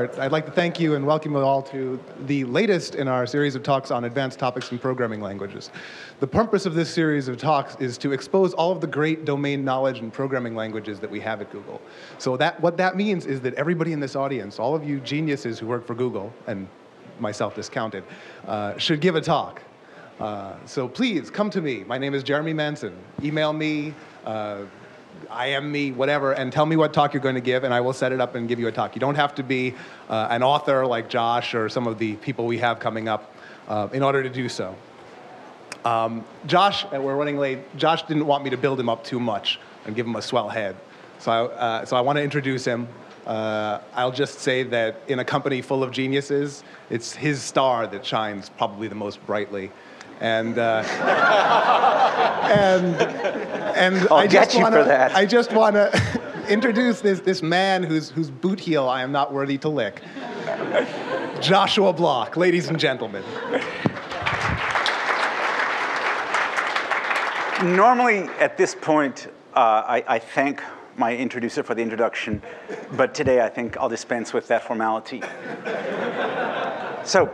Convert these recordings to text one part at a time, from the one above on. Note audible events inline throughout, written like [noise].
I'd like to thank you and welcome you all to the latest in our series of talks on advanced topics in programming languages. The purpose of this series of talks is to expose all of the great domain knowledge in programming languages that we have at Google. So that, what that means is that everybody in this audience, all of you geniuses who work for Google, and myself discounted, uh, should give a talk. Uh, so please come to me. My name is Jeremy Manson. Email me. Uh, I am me, whatever, and tell me what talk you're going to give, and I will set it up and give you a talk. You don't have to be uh, an author like Josh or some of the people we have coming up uh, in order to do so. Um, Josh, and we're running late, Josh didn't want me to build him up too much and give him a swell head. So I, uh, so I want to introduce him. Uh, I'll just say that in a company full of geniuses, it's his star that shines probably the most brightly. And, uh, [laughs] and, and I'll I just get you wanna, for that. I just want to [laughs] introduce this, this man whose, whose boot heel I am not worthy to lick. Joshua Bloch, ladies and gentlemen. Normally, at this point, uh, I, I thank my introducer for the introduction, but today I think I'll dispense with that formality. so,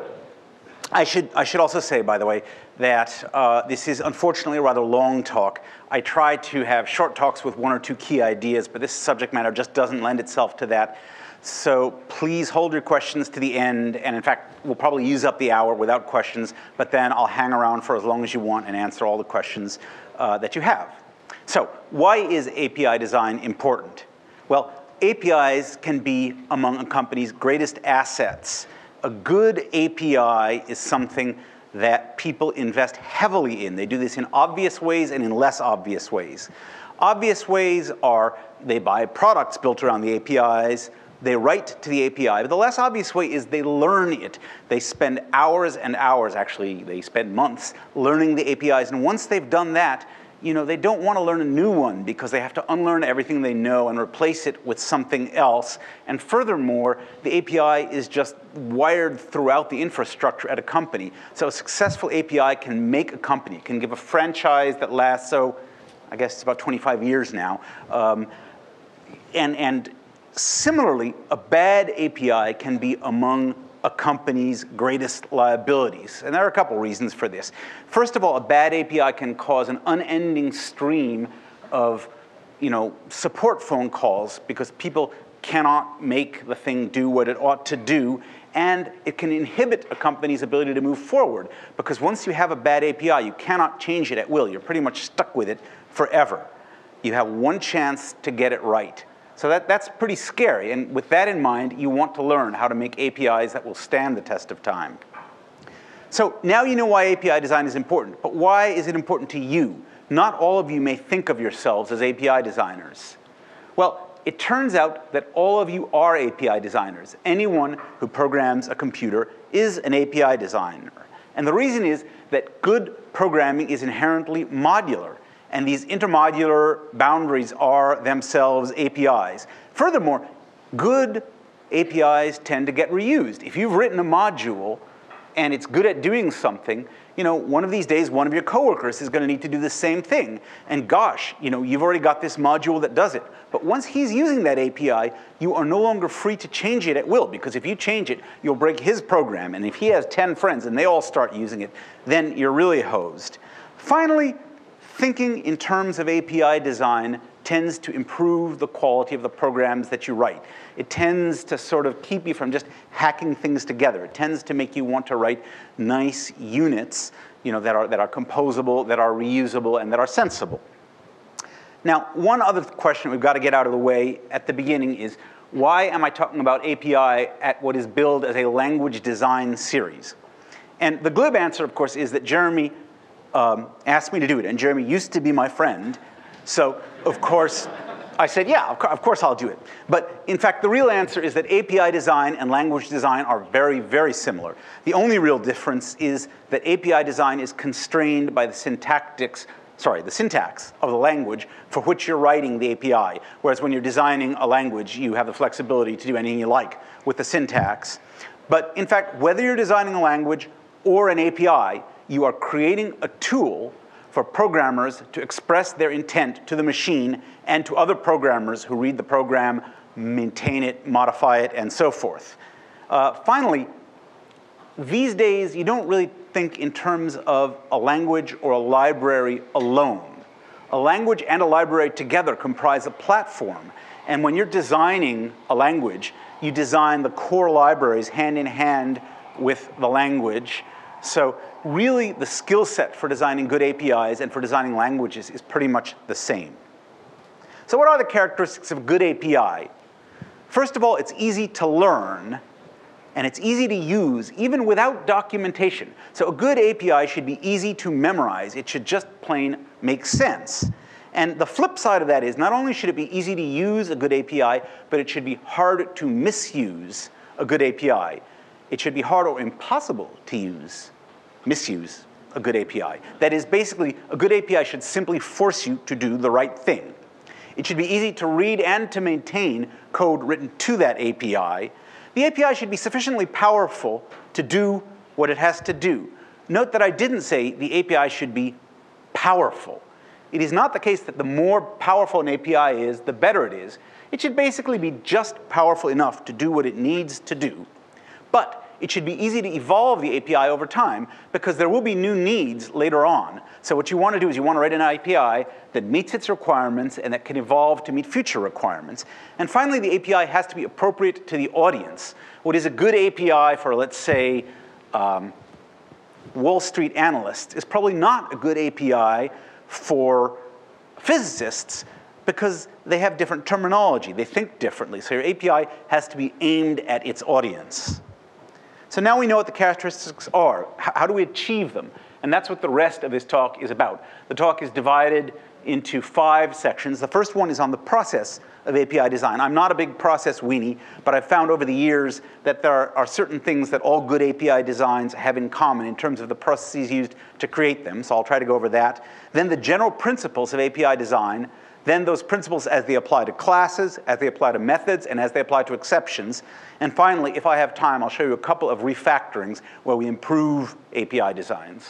I should, I should also say, by the way, that uh, this is unfortunately a rather long talk. I try to have short talks with one or two key ideas, but this subject matter just doesn't lend itself to that. So please hold your questions to the end, and in fact, we'll probably use up the hour without questions, but then I'll hang around for as long as you want and answer all the questions uh, that you have. So why is API design important? Well, APIs can be among a company's greatest assets a good API is something that people invest heavily in. They do this in obvious ways and in less obvious ways. Obvious ways are they buy products built around the APIs, they write to the API. But the less obvious way is they learn it. They spend hours and hours, actually, they spend months learning the APIs. And once they've done that, you know, they don't want to learn a new one because they have to unlearn everything they know and replace it with something else. And furthermore, the API is just wired throughout the infrastructure at a company. So a successful API can make a company, can give a franchise that lasts, so I guess it's about 25 years now. Um, and, and similarly, a bad API can be among a company's greatest liabilities. And there are a couple reasons for this. First of all, a bad API can cause an unending stream of you know, support phone calls because people cannot make the thing do what it ought to do, and it can inhibit a company's ability to move forward because once you have a bad API, you cannot change it at will. You're pretty much stuck with it forever. You have one chance to get it right. So that, that's pretty scary. And with that in mind, you want to learn how to make APIs that will stand the test of time. So now you know why API design is important, but why is it important to you? Not all of you may think of yourselves as API designers. Well, it turns out that all of you are API designers. Anyone who programs a computer is an API designer. And the reason is that good programming is inherently modular and these intermodular boundaries are themselves APIs. Furthermore, good APIs tend to get reused. If you've written a module and it's good at doing something, you know, one of these days, one of your coworkers is going to need to do the same thing. And gosh, you know, you've already got this module that does it. But once he's using that API, you are no longer free to change it at will, because if you change it, you'll break his program. And if he has 10 friends and they all start using it, then you're really hosed. Finally, thinking in terms of API design tends to improve the quality of the programs that you write. It tends to sort of keep you from just hacking things together. It tends to make you want to write nice units you know, that, are, that are composable, that are reusable, and that are sensible. Now, one other question we've got to get out of the way at the beginning is, why am I talking about API at what is billed as a language design series? And the glib answer, of course, is that Jeremy um, asked me to do it. And Jeremy used to be my friend. So, of course, I said, yeah, of, co of, course I'll do it. But in fact, the real answer is that API design and language design are very, very similar. The only real difference is that API design is constrained by the syntactics, sorry, the syntax of the language for which you're writing the API. Whereas when you're designing a language, you have the flexibility to do anything you like with the syntax. But in fact, whether you're designing a language or an API, you are creating a tool for programmers to express their intent to the machine and to other programmers who read the program, maintain it, modify it, and so forth. Uh, finally, these days, you don't really think in terms of a language or a library alone. A language and a library together comprise a platform. And when you're designing a language, you design the core libraries hand in hand with the language. So really the skill set for designing good APIs and for designing languages is pretty much the same. So what are the characteristics of a good API? First of all, it's easy to learn and it's easy to use even without documentation. So a good API should be easy to memorize. It should just plain make sense. And the flip side of that is not only should it be easy to use a good API, but it should be hard to misuse a good API. It should be hard or impossible to use, misuse a good API. That is, basically, a good API should simply force you to do the right thing. It should be easy to read and to maintain code written to that API. The API should be sufficiently powerful to do what it has to do. Note that I didn't say the API should be powerful. It is not the case that the more powerful an API is, the better it is. It should basically be just powerful enough to do what it needs to do. But it should be easy to evolve the API over time because there will be new needs later on. So what you want to do is you want to write an API that meets its requirements and that can evolve to meet future requirements. And finally, the API has to be appropriate to the audience. What is a good API for, let's say, um, Wall Street analysts is probably not a good API for physicists because they have different terminology. They think differently. So your API has to be aimed at its audience. So now we know what the characteristics are. How do we achieve them? And that's what the rest of this talk is about. The talk is divided into five sections. The first one is on the process of API design. I'm not a big process weenie, but I've found over the years that there are certain things that all good API designs have in common in terms of the processes used to create them, so I'll try to go over that. Then the general principles of API design, then those principles as they apply to classes, as they apply to methods, and as they apply to exceptions. And finally, if I have time, I'll show you a couple of refactorings where we improve API designs.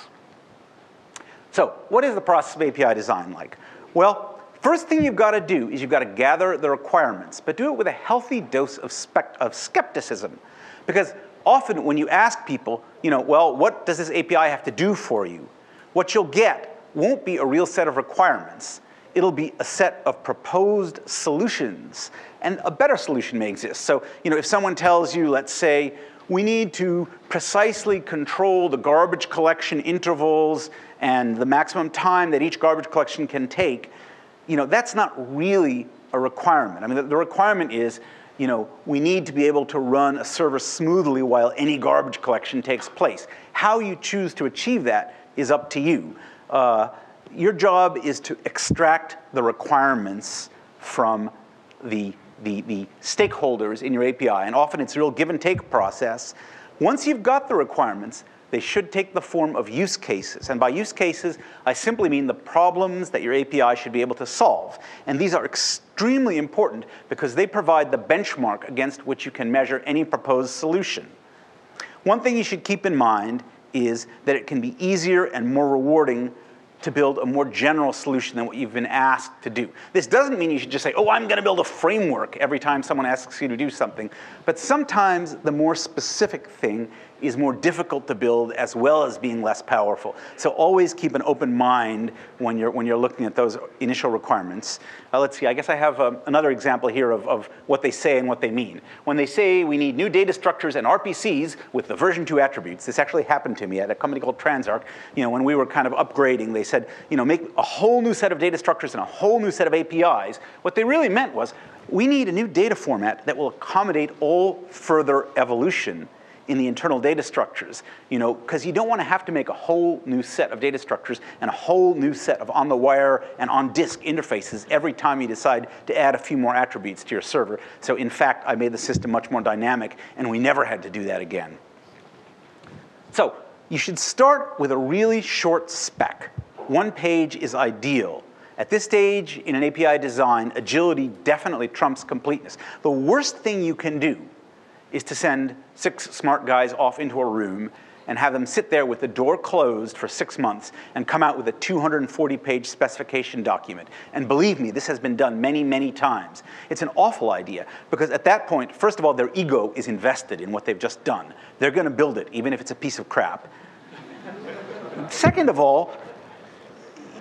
So what is the process of API design like? Well, first thing you've got to do is you've got to gather the requirements, but do it with a healthy dose of, of skepticism. Because often when you ask people, you know, well, what does this API have to do for you? What you'll get won't be a real set of requirements it'll be a set of proposed solutions. And a better solution may exist. So, you know, if someone tells you, let's say, we need to precisely control the garbage collection intervals and the maximum time that each garbage collection can take, you know, that's not really a requirement. I mean, the, the requirement is, you know, we need to be able to run a service smoothly while any garbage collection takes place. How you choose to achieve that is up to you. Uh, your job is to extract the requirements from the, the, the stakeholders in your API, and often it's a real give and take process. Once you've got the requirements, they should take the form of use cases. And by use cases, I simply mean the problems that your API should be able to solve. And these are extremely important because they provide the benchmark against which you can measure any proposed solution. One thing you should keep in mind is that it can be easier and more rewarding to build a more general solution than what you've been asked to do. This doesn't mean you should just say, oh, I'm going to build a framework every time someone asks you to do something. But sometimes the more specific thing is more difficult to build as well as being less powerful. So always keep an open mind when you're, when you're looking at those initial requirements. Uh, let's see, I guess I have um, another example here of, of what they say and what they mean. When they say we need new data structures and RPCs with the version 2 attributes, this actually happened to me at a company called Transarc. You know, when we were kind of upgrading, they said, you know, make a whole new set of data structures and a whole new set of APIs. What they really meant was, we need a new data format that will accommodate all further evolution in the internal data structures, you know, because you don't want to have to make a whole new set of data structures and a whole new set of on-the-wire and on-disk interfaces every time you decide to add a few more attributes to your server. So in fact, I made the system much more dynamic, and we never had to do that again. So you should start with a really short spec. One page is ideal. At this stage in an API design, agility definitely trumps completeness. The worst thing you can do is to send six smart guys off into a room and have them sit there with the door closed for six months and come out with a 240 page specification document. And believe me, this has been done many, many times. It's an awful idea because at that point, first of all, their ego is invested in what they've just done. They're going to build it, even if it's a piece of crap. Second of all,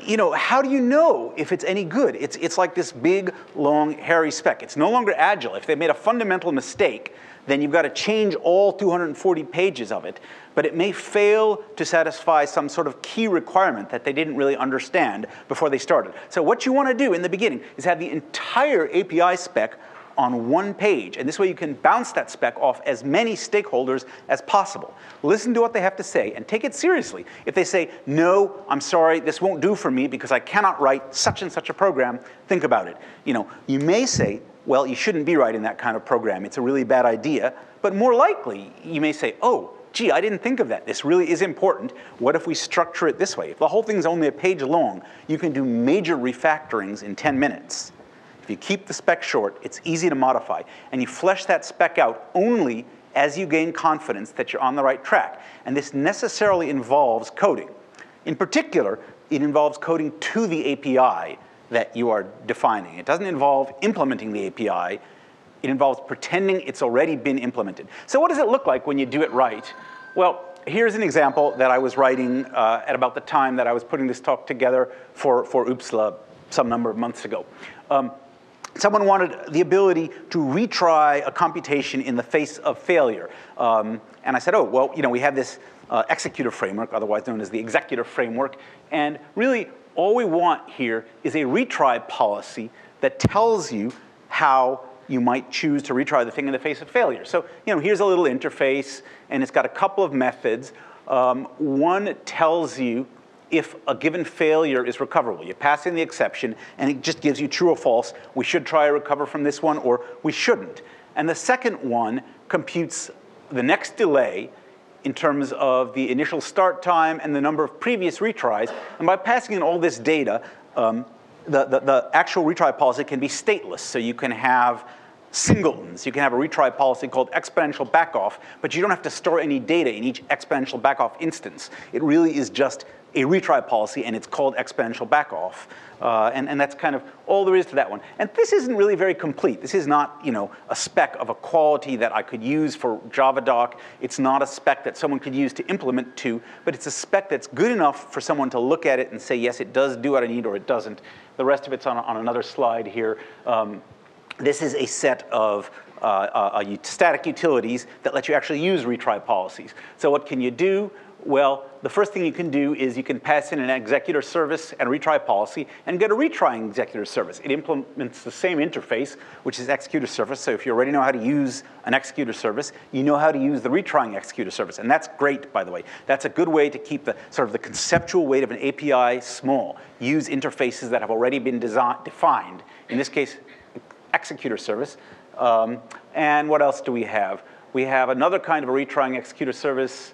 you know, how do you know if it's any good? It's, it's like this big, long, hairy spec. It's no longer agile. If they made a fundamental mistake, then you've got to change all 240 pages of it. But it may fail to satisfy some sort of key requirement that they didn't really understand before they started. So what you want to do in the beginning is have the entire API spec on one page. And this way you can bounce that spec off as many stakeholders as possible. Listen to what they have to say and take it seriously. If they say, no, I'm sorry, this won't do for me because I cannot write such and such a program, think about it. You know, you may say, well, you shouldn't be writing that kind of program. It's a really bad idea. But more likely, you may say, oh, gee, I didn't think of that. This really is important. What if we structure it this way? If the whole thing's only a page long, you can do major refactorings in 10 minutes. If you keep the spec short, it's easy to modify. And you flesh that spec out only as you gain confidence that you're on the right track. And this necessarily involves coding. In particular, it involves coding to the API that you are defining. It doesn't involve implementing the API. It involves pretending it's already been implemented. So what does it look like when you do it right? Well, here's an example that I was writing uh, at about the time that I was putting this talk together for, for OOPSLA some number of months ago. Um, someone wanted the ability to retry a computation in the face of failure. Um, and I said, oh, well, you know, we have this uh, executor framework, otherwise known as the executor framework. And really, all we want here is a retry policy that tells you how you might choose to retry the thing in the face of failure. So, you know, here's a little interface, and it's got a couple of methods. Um, one tells you if a given failure is recoverable. You pass in the exception, and it just gives you true or false. We should try to recover from this one, or we shouldn't. And the second one computes the next delay in terms of the initial start time and the number of previous retries. And by passing in all this data, um, the, the, the actual retry policy can be stateless. So you can have singletons. You can have a retry policy called exponential backoff, but you don't have to store any data in each exponential backoff instance. It really is just a retry policy, and it's called exponential backoff. Uh, and, and that's kind of all there is to that one. And this isn't really very complete. This is not, you know, a spec of a quality that I could use for JavaDoc. It's not a spec that someone could use to implement to, but it's a spec that's good enough for someone to look at it and say, yes, it does do what I need or it doesn't. The rest of it's on, on another slide here. Um, this is a set of uh, uh, uh static utilities that let you actually use retry policies. So what can you do? Well, the first thing you can do is you can pass in an executor service and retry policy and get a retrying executor service. It implements the same interface, which is executor service. So if you already know how to use an executor service, you know how to use the retrying executor service. And that's great, by the way. That's a good way to keep the sort of the conceptual weight of an API small. Use interfaces that have already been defined. In this case, executor service. Um, and what else do we have? We have another kind of a retrying executor service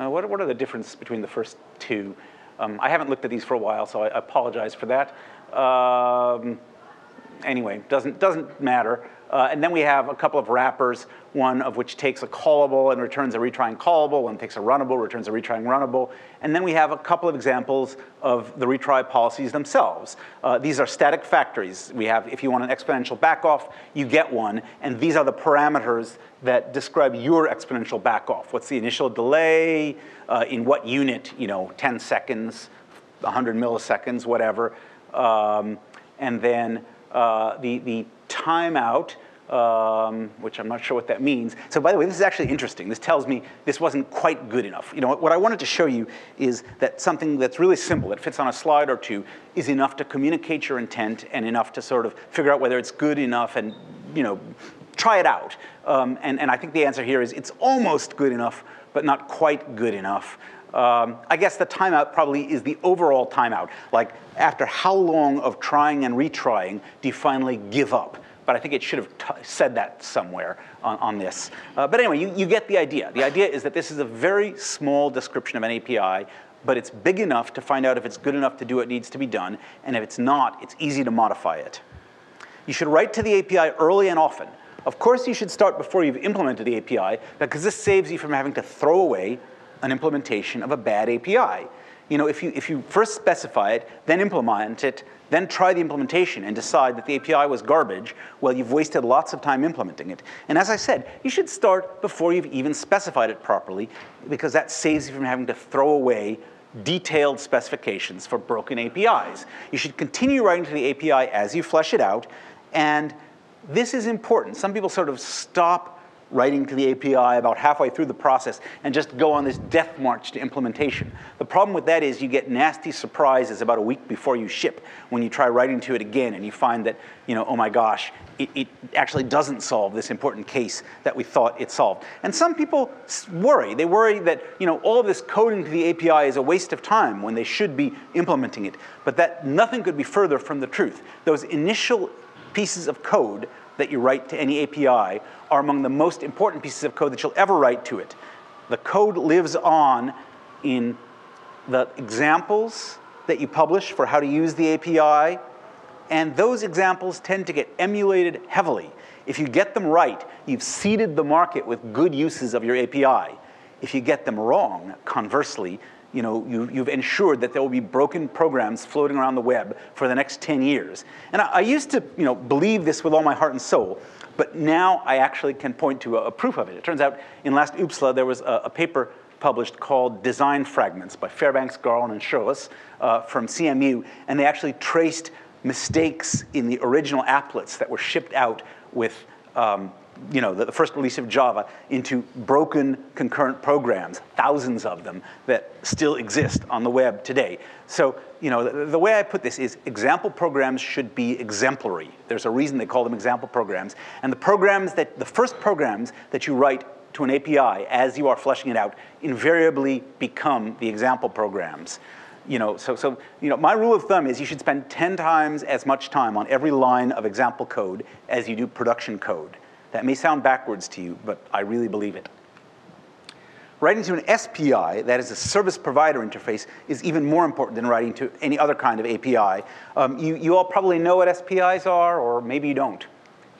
uh, what, what are the differences between the first two? Um, I haven't looked at these for a while, so I apologize for that. Um, anyway, doesn't, doesn't matter. Uh, and then we have a couple of wrappers, one of which takes a callable and returns a retrying callable, one takes a runnable, returns a retrying runnable. And then we have a couple of examples of the retry policies themselves. Uh, these are static factories. We have, if you want an exponential backoff, you get one. And these are the parameters that describe your exponential backoff. What's the initial delay, uh, in what unit, you know, 10 seconds, 100 milliseconds, whatever. Um, and then uh, the, the timeout, um, which I'm not sure what that means. So by the way, this is actually interesting. This tells me this wasn't quite good enough. You know, what I wanted to show you is that something that's really simple, that fits on a slide or two, is enough to communicate your intent and enough to sort of figure out whether it's good enough and, you know, try it out. Um, and, and I think the answer here is it's almost good enough, but not quite good enough. Um, I guess the timeout probably is the overall timeout. Like, after how long of trying and retrying do you finally give up? But I think it should have said that somewhere on, on this. Uh, but anyway, you, you get the idea. The idea is that this is a very small description of an API, but it's big enough to find out if it's good enough to do what needs to be done. And if it's not, it's easy to modify it. You should write to the API early and often. Of course, you should start before you've implemented the API, because this saves you from having to throw away an implementation of a bad API. You know, if you, if you first specify it, then implement it, then try the implementation and decide that the API was garbage, well, you've wasted lots of time implementing it. And as I said, you should start before you've even specified it properly, because that saves you from having to throw away detailed specifications for broken APIs. You should continue writing to the API as you flesh it out, and this is important. Some people sort of stop writing to the API about halfway through the process and just go on this death march to implementation. The problem with that is you get nasty surprises about a week before you ship when you try writing to it again and you find that, you know, oh my gosh, it, it actually doesn't solve this important case that we thought it solved. And some people worry. They worry that, you know, all this coding to the API is a waste of time when they should be implementing it. But that nothing could be further from the truth. Those initial pieces of code that you write to any API are among the most important pieces of code that you'll ever write to it. The code lives on in the examples that you publish for how to use the API, and those examples tend to get emulated heavily. If you get them right, you've seeded the market with good uses of your API. If you get them wrong, conversely, you know, you, you've ensured that there will be broken programs floating around the web for the next 10 years. And I, I, used to you know, believe this with all my heart and soul, but now I actually can point to a, a proof of it. It turns out in last OOPSLA there was a, a paper published called Design Fragments by Fairbanks, Garlan, and Scherlis uh, from CMU, and they actually traced mistakes in the original applets that were shipped out with um, you know, the, first release of Java into broken concurrent programs, thousands of them that still exist on the web today. So, you know, the, the, way I put this is example programs should be exemplary. There's a reason they call them example programs. And the programs that, the first programs that you write to an API as you are fleshing it out invariably become the example programs. You know, so, so you know, my rule of thumb is you should spend 10 times as much time on every line of example code as you do production code. That may sound backwards to you, but I really believe it. Writing to an SPI, that is a service provider interface, is even more important than writing to any other kind of API. Um, you, you all probably know what SPIs are, or maybe you don't.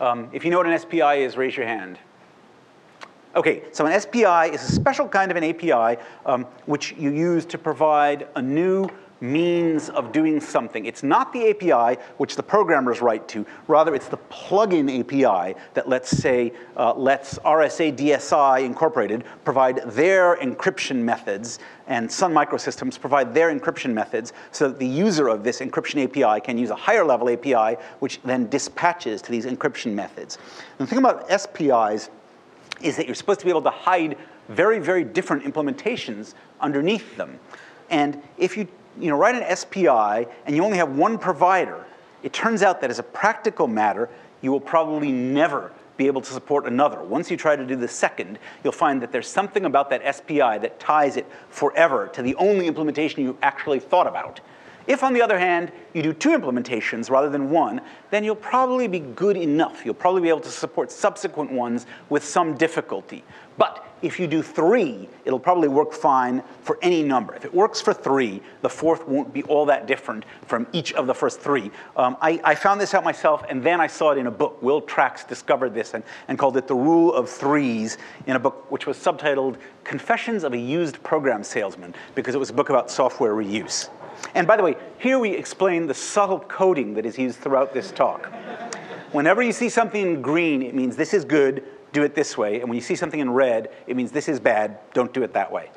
Um, if you know what an SPI is, raise your hand. Okay, so an SPI is a special kind of an API um, which you use to provide a new means of doing something. It's not the API which the programmers write to, rather it's the plugin API that let's say uh, lets RSA DSI Incorporated provide their encryption methods and Sun Microsystems provide their encryption methods so that the user of this encryption API can use a higher level API which then dispatches to these encryption methods. And the thing about SPIs is that you're supposed to be able to hide very, very different implementations underneath them. And if you you know, write an SPI and you only have one provider, it turns out that as a practical matter, you will probably never be able to support another. Once you try to do the second, you'll find that there's something about that SPI that ties it forever to the only implementation you actually thought about. If, on the other hand, you do two implementations rather than one, then you'll probably be good enough. You'll probably be able to support subsequent ones with some difficulty. But if you do three, it'll probably work fine for any number. If it works for three, the fourth won't be all that different from each of the first three. Um, I, I, found this out myself, and then I saw it in a book. Will Tracz discovered this and, and called it The Rule of Threes in a book which was subtitled Confessions of a Used Program Salesman, because it was a book about software reuse. And by the way, here we explain the subtle coding that is used throughout this talk. Whenever you see something in green, it means this is good, do it this way. And when you see something in red, it means this is bad, don't do it that way.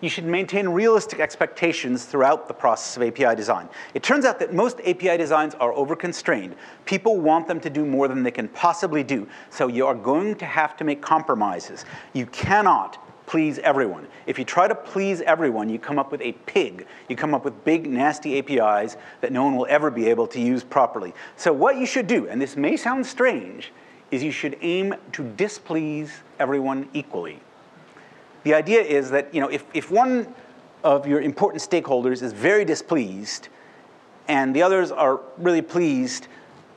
you should maintain realistic expectations throughout the process of API design. It turns out that most API designs are overconstrained. People want them to do more than they can possibly do, so you are going to have to make compromises. You cannot please everyone. If you try to please everyone, you come up with a pig. You come up with big, nasty APIs that no one will ever be able to use properly. So what you should do, and this may sound strange, is you should aim to displease everyone equally. The idea is that you know, if, if one of your important stakeholders is very displeased and the others are really pleased,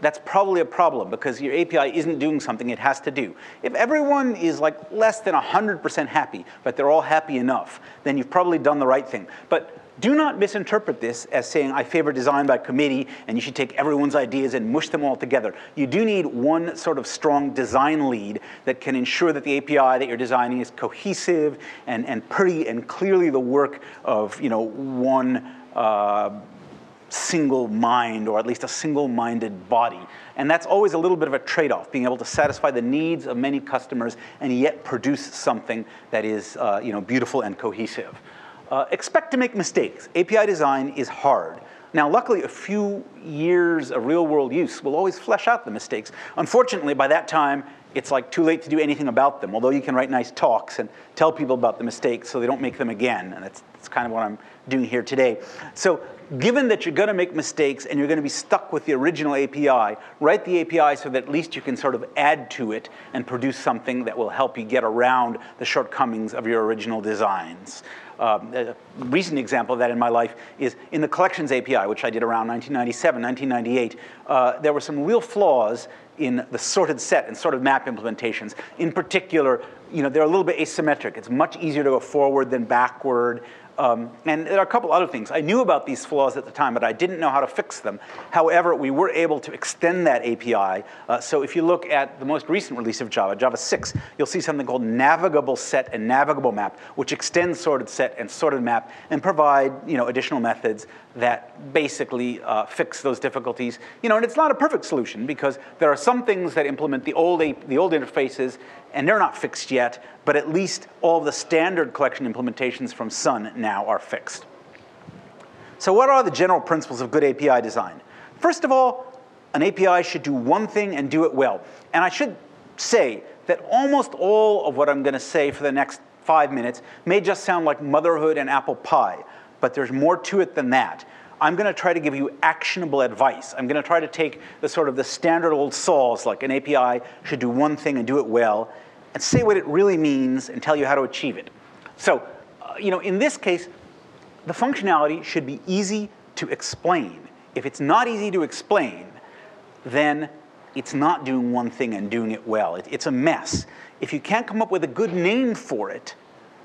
that's probably a problem because your API isn't doing something it has to do. If everyone is like less than 100% happy, but they're all happy enough, then you've probably done the right thing. But do not misinterpret this as saying I favor design by committee and you should take everyone's ideas and mush them all together. You do need one sort of strong design lead that can ensure that the API that you're designing is cohesive and, and pretty and clearly the work of you know, one uh, single mind or at least a single-minded body. And that's always a little bit of a trade-off, being able to satisfy the needs of many customers and yet produce something that is uh, you know, beautiful and cohesive. Uh, expect to make mistakes. API design is hard. Now, luckily, a few years of real world use will always flesh out the mistakes. Unfortunately, by that time, it's like too late to do anything about them, although you can write nice talks and tell people about the mistakes so they don't make them again. And that's, that's kind of what I'm doing here today. So given that you're going to make mistakes and you're going to be stuck with the original API, write the API so that at least you can sort of add to it and produce something that will help you get around the shortcomings of your original designs. Um, a recent example of that in my life is in the collections API, which I did around 1997, 1998. Uh, there were some real flaws in the sorted set and sorted map implementations. In particular, you know, they're a little bit asymmetric. It's much easier to go forward than backward. Um, and there are a couple other things. I knew about these flaws at the time, but I didn't know how to fix them. However, we were able to extend that API. Uh, so if you look at the most recent release of Java, Java 6, you'll see something called navigable set and navigable map, which extends sorted set and sorted map and provide you know, additional methods that basically uh, fix those difficulties. You know, and it's not a perfect solution because there are some things that implement the old, the old interfaces and they're not fixed yet, but at least all the standard collection implementations from Sun now are fixed. So what are the general principles of good API design? First of all, an API should do one thing and do it well. And I should say that almost all of what I'm going to say for the next five minutes may just sound like motherhood and apple pie, but there's more to it than that. I'm going to try to give you actionable advice. I'm going to try to take the sort of the standard old saws, like an API should do one thing and do it well, and say what it really means and tell you how to achieve it. So, uh, you know, in this case, the functionality should be easy to explain. If it's not easy to explain, then it's not doing one thing and doing it well. It, it's a mess. If you can't come up with a good name for it,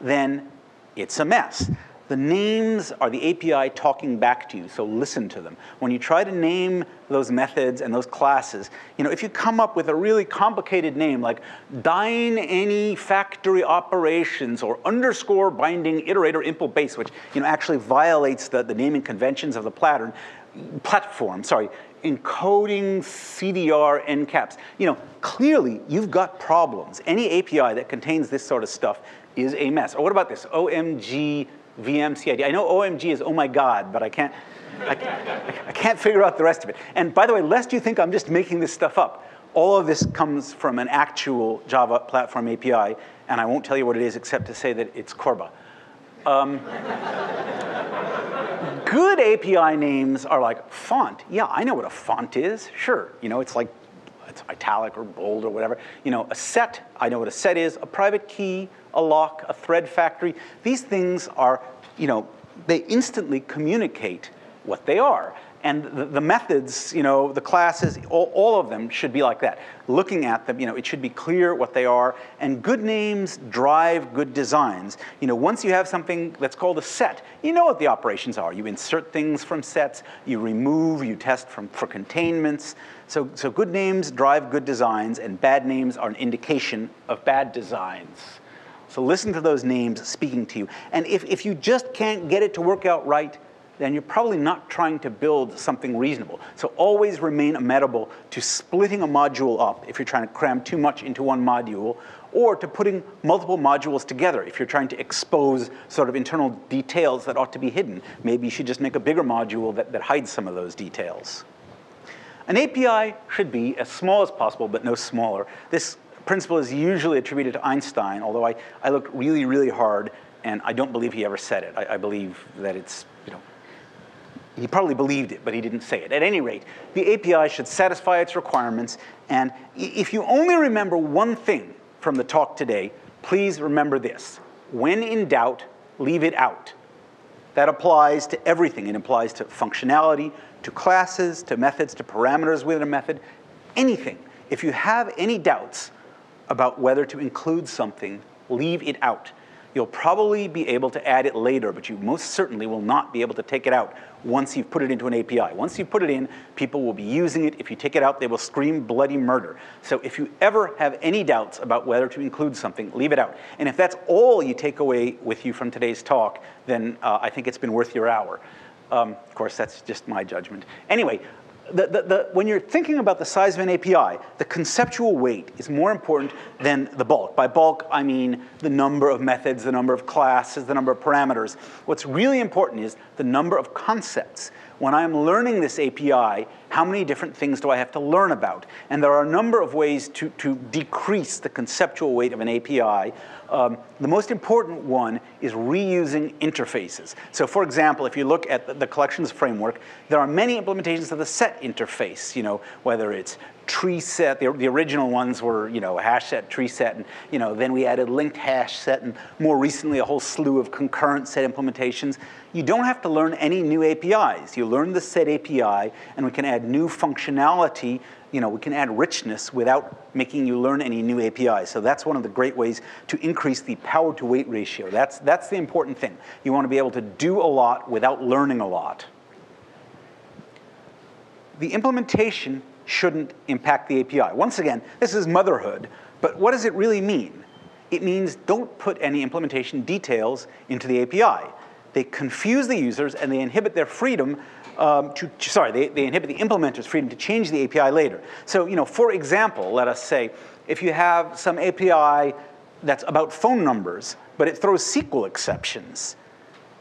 then it's a mess. The names are the API talking back to you, so listen to them. When you try to name those methods and those classes, you know, if you come up with a really complicated name like dyn any factory operations or underscore binding iterator impl base, which you know, actually violates the, the naming conventions of the pattern, platform, sorry, encoding CDR endcaps. You know, clearly you've got problems. Any API that contains this sort of stuff is a mess. Or what about this? OMG VMCID. I know OMG is oh my God, but I can't, I, I can't figure out the rest of it. And by the way, lest you think I'm just making this stuff up, all of this comes from an actual Java platform API, and I won't tell you what it is except to say that it's Corba. Um, good API names are like font. Yeah, I know what a font is. Sure, you know, it's like it's italic or bold or whatever. You know, a set, I know what a set is. A private key, a lock, a thread factory. These things are, you know, they instantly communicate what they are. And the, the, methods, you know, the classes, all, all, of them should be like that. Looking at them, you know, it should be clear what they are. And good names drive good designs. You know, once you have something that's called a set, you know what the operations are. You insert things from sets, you remove, you test from, for containments. So, so good names drive good designs, and bad names are an indication of bad designs. So listen to those names speaking to you. And if, if you just can't get it to work out right, then you're probably not trying to build something reasonable. So always remain amenable to splitting a module up if you're trying to cram too much into one module, or to putting multiple modules together if you're trying to expose sort of internal details that ought to be hidden. Maybe you should just make a bigger module that, that hides some of those details. An API should be as small as possible, but no smaller. This principle is usually attributed to Einstein, although I, I looked really, really hard, and I don't believe he ever said it. I, I believe that it's, you know, he probably believed it, but he didn't say it. At any rate, the API should satisfy its requirements. And if you only remember one thing from the talk today, please remember this. When in doubt, leave it out. That applies to everything. It applies to functionality, to classes, to methods, to parameters within a method, anything. If you have any doubts about whether to include something, leave it out. You'll probably be able to add it later, but you most certainly will not be able to take it out once you've put it into an API. Once you put it in, people will be using it. If you take it out, they will scream bloody murder. So if you ever have any doubts about whether to include something, leave it out. And if that's all you take away with you from today's talk, then uh, I think it's been worth your hour. Um, of course, that's just my judgment. Anyway, the, the, the, when you're thinking about the size of an API, the conceptual weight is more important than the bulk. By bulk, I mean the number of methods, the number of classes, the number of parameters. What's really important is the number of concepts. When I'm learning this API, how many different things do I have to learn about? And there are a number of ways to, to decrease the conceptual weight of an API. Um, the most important one is reusing interfaces. So for example, if you look at the, the, collections framework, there are many implementations of the set interface, you know, whether it's tree set, the, the original ones were, you know, hash set, tree set, and, you know, then we added linked hash set, and more recently a whole slew of concurrent set implementations. You don't have to learn any new APIs. You learn the set API, and we can add new functionality you know, we can add richness without making you learn any new APIs. So that's one of the great ways to increase the power to weight ratio. That's, that's the important thing. You want to be able to do a lot without learning a lot. The implementation shouldn't impact the API. Once again, this is motherhood, but what does it really mean? It means don't put any implementation details into the API. They confuse the users and they inhibit their freedom um, to, sorry, they, they inhibit the implementer's freedom to change the API later. So, you know, for example, let us say, if you have some API that's about phone numbers, but it throws SQL exceptions,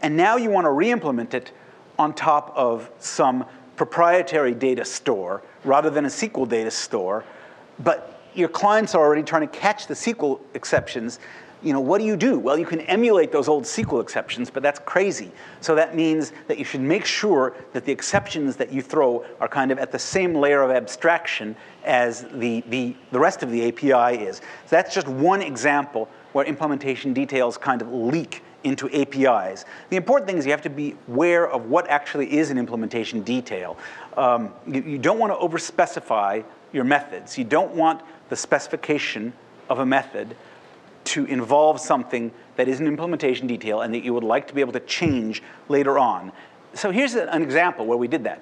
and now you want to re-implement it on top of some proprietary data store rather than a SQL data store, but your clients are already trying to catch the SQL exceptions, you know, what do you do? Well, you can emulate those old SQL exceptions, but that's crazy. So that means that you should make sure that the exceptions that you throw are kind of at the same layer of abstraction as the, the, the rest of the API is. So that's just one example where implementation details kind of leak into APIs. The important thing is you have to be aware of what actually is an implementation detail. Um, you, you don't want to overspecify your methods. You don't want the specification of a method to involve something that is an implementation detail and that you would like to be able to change later on. So here's an example where we did that.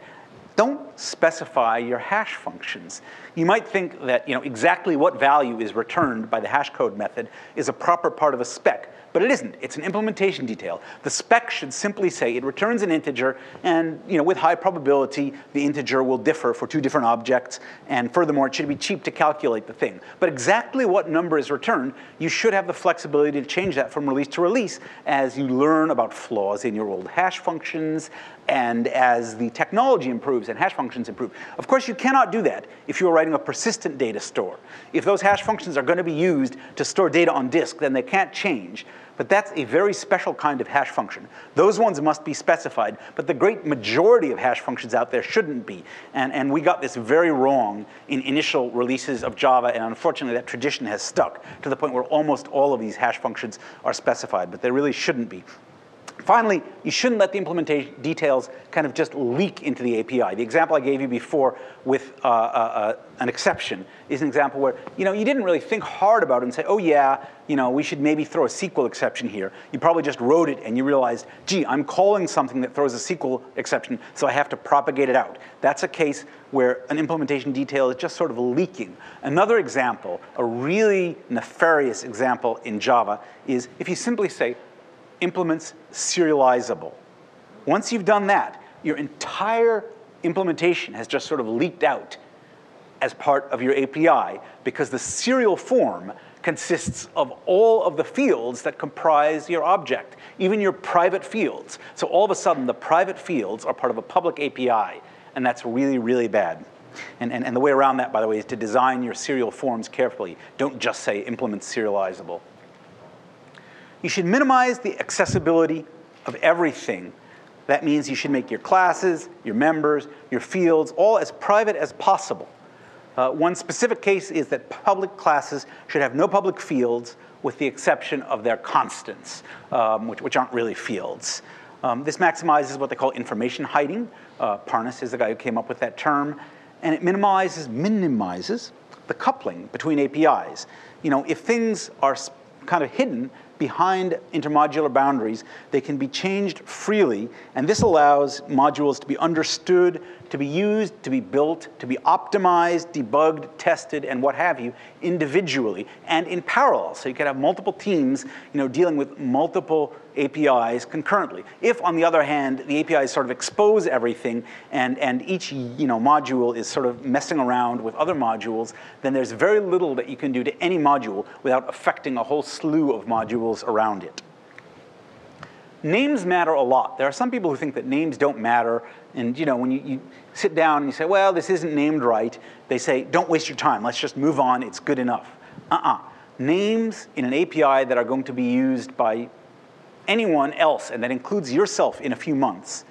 Don't specify your hash functions. You might think that you know, exactly what value is returned by the hash code method is a proper part of a spec. But it isn't. It's an implementation detail. The spec should simply say it returns an integer, and you know, with high probability, the integer will differ for two different objects, and furthermore, it should be cheap to calculate the thing. But exactly what number is returned, you should have the flexibility to change that from release to release as you learn about flaws in your old hash functions, and as the technology improves and hash functions improve. Of course, you cannot do that if you are writing a persistent data store. If those hash functions are going to be used to store data on disk, then they can't change. But that's a very special kind of hash function. Those ones must be specified, but the great majority of hash functions out there shouldn't be. And, and we got this very wrong in initial releases of Java, and unfortunately that tradition has stuck to the point where almost all of these hash functions are specified, but they really shouldn't be. Finally, you shouldn't let the implementation details kind of just leak into the API. The example I gave you before with uh, uh, uh, an exception is an example where you know you didn't really think hard about it and say, oh yeah, you know we should maybe throw a SQL exception here. You probably just wrote it and you realized, gee, I'm calling something that throws a SQL exception, so I have to propagate it out. That's a case where an implementation detail is just sort of leaking. Another example, a really nefarious example in Java, is if you simply say, implements serializable. Once you've done that, your entire implementation has just sort of leaked out as part of your API because the serial form consists of all of the fields that comprise your object, even your private fields. So all of a sudden, the private fields are part of a public API, and that's really, really bad. And, and, and the way around that, by the way, is to design your serial forms carefully. Don't just say implement serializable. You should minimize the accessibility of everything. That means you should make your classes, your members, your fields, all as private as possible. Uh, one specific case is that public classes should have no public fields with the exception of their constants, um, which, which, aren't really fields. Um, this maximizes what they call information hiding. Uh, Parnas is the guy who came up with that term. And it minimizes, minimizes the coupling between APIs. You know, if things are kind of hidden behind intermodular boundaries, they can be changed freely, and this allows modules to be understood, to be used, to be built, to be optimized, debugged, tested, and what have you, individually and in parallel. So you could have multiple teams you know, dealing with multiple APIs concurrently. If, on the other hand, the APIs sort of expose everything and, and each you know, module is sort of messing around with other modules, then there's very little that you can do to any module without affecting a whole slew of modules around it. Names matter a lot. There are some people who think that names don't matter, and you know, when you, you sit down and you say, well, this isn't named right, they say, don't waste your time, let's just move on, it's good enough. Uh-uh. Names in an API that are going to be used by anyone else, and that includes yourself in a few months,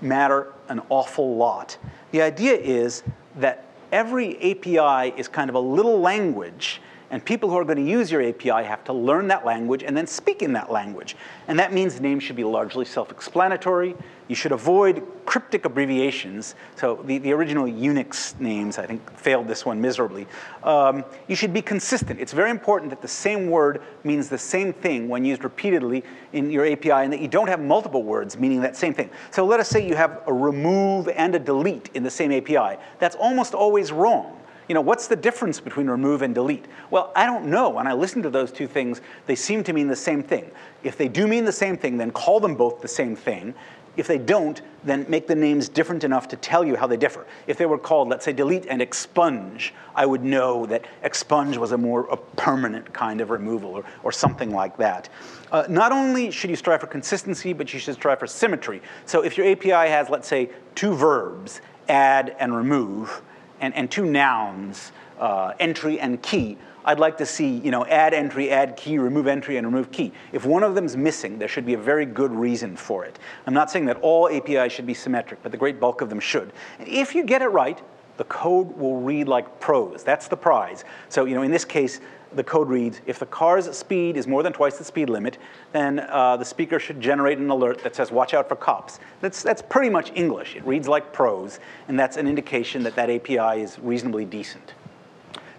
matter an awful lot. The idea is that every API is kind of a little language and people who are going to use your API have to learn that language and then speak in that language. And that means names should be largely self-explanatory. You should avoid cryptic abbreviations. So the, the original Unix names, I think, failed this one miserably. Um, you should be consistent. It's very important that the same word means the same thing when used repeatedly in your API and that you don't have multiple words meaning that same thing. So let us say you have a remove and a delete in the same API. That's almost always wrong you know, what's the difference between remove and delete? Well, I don't know. When I listen to those two things, they seem to mean the same thing. If they do mean the same thing, then call them both the same thing. If they don't, then make the names different enough to tell you how they differ. If they were called, let's say, delete and expunge, I would know that expunge was a more a permanent kind of removal or, or something like that. Uh, not only should you strive for consistency, but you should strive for symmetry. So if your API has, let's say, two verbs, add and remove, and, and two nouns, uh, entry and key, I'd like to see, you know, add entry, add key, remove entry, and remove key. If one of them is missing, there should be a very good reason for it. I'm not saying that all APIs should be symmetric, but the great bulk of them should. And if you get it right, the code will read like prose. That's the prize. So, you know, in this case, the code reads, if the car's speed is more than twice the speed limit, then uh, the speaker should generate an alert that says, watch out for cops. That's, that's pretty much English. It reads like prose, and that's an indication that that API is reasonably decent.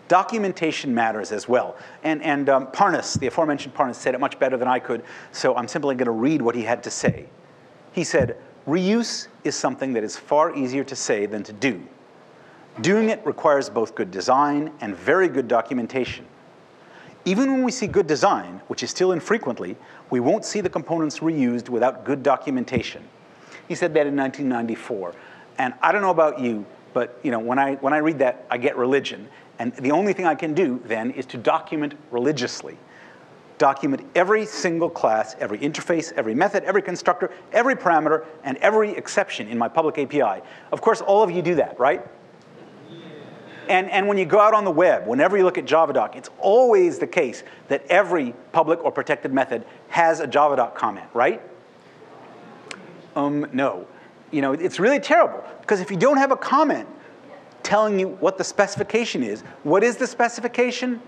Documentation matters as well. And, and um, Parnas, the aforementioned Parnas, said it much better than I could, so I'm simply going to read what he had to say. He said, reuse is something that is far easier to say than to do. Doing it requires both good design and very good documentation. Even when we see good design, which is still infrequently, we won't see the components reused without good documentation. He said that in 1994. And I don't know about you, but you know, when, I, when I read that, I get religion. And the only thing I can do then is to document religiously. Document every single class, every interface, every method, every constructor, every parameter, and every exception in my public API. Of course, all of you do that, right? And, and when you go out on the web, whenever you look at JavaDoc, it's always the case that every public or protected method has a JavaDoc comment, right? Um, no. You know, it's really terrible because if you don't have a comment telling you what the specification is, what is the specification?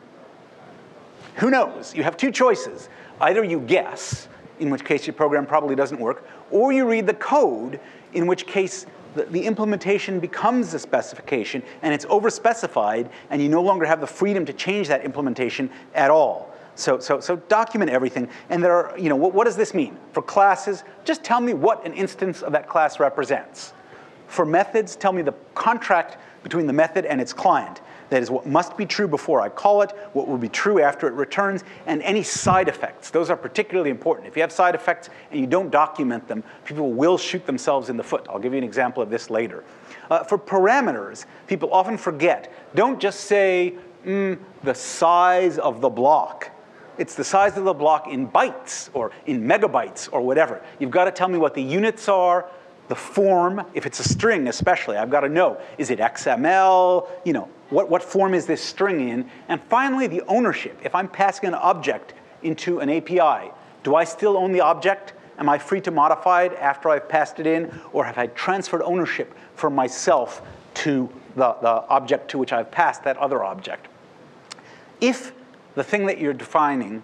Who knows? You have two choices. Either you guess, in which case your program probably doesn't work, or you read the code, in which case the, the implementation becomes a specification and it's overspecified and you no longer have the freedom to change that implementation at all. So, so, so document everything. And there are, you know, what, what does this mean? For classes, just tell me what an instance of that class represents. For methods, tell me the contract between the method and its client. That is what must be true before I call it, what will be true after it returns, and any side effects. Those are particularly important. If you have side effects and you don't document them, people will shoot themselves in the foot. I'll give you an example of this later. Uh, for parameters, people often forget. Don't just say mm, the size of the block. It's the size of the block in bytes or in megabytes or whatever. You've got to tell me what the units are, the form, if it's a string especially, I've got to know, is it XML, you know, what, what form is this string in? And finally, the ownership. If I'm passing an object into an API, do I still own the object? Am I free to modify it after I've passed it in? Or have I transferred ownership from myself to the, the object to which I've passed that other object? If the thing that you're defining